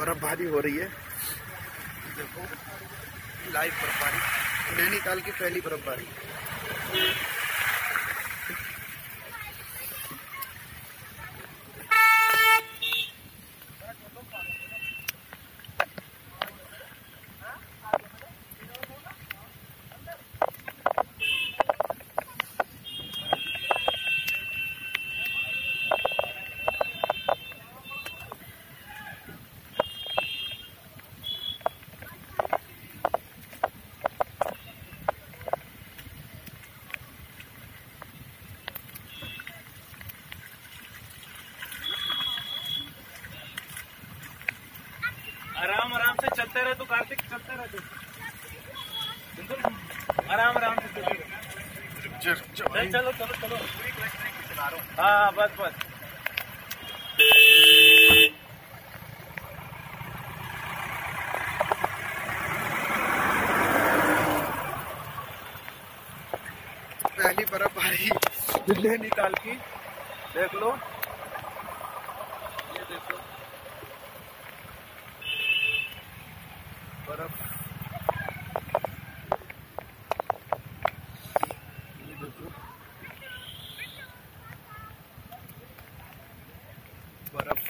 बर्फबारी हो रही है। देखो लाइव बर्फबारी नैनीताल की पहली बर्फबारी। आराम आराम से चलते रहे तो कार्तिक चलते रहे तू। आराम आराम से चलते रहे। चल चलो चलो चलो। हाँ बस बस। पहली बर्फबारी नैनीताल की। देख लो। ये देखो Caramba. Bora.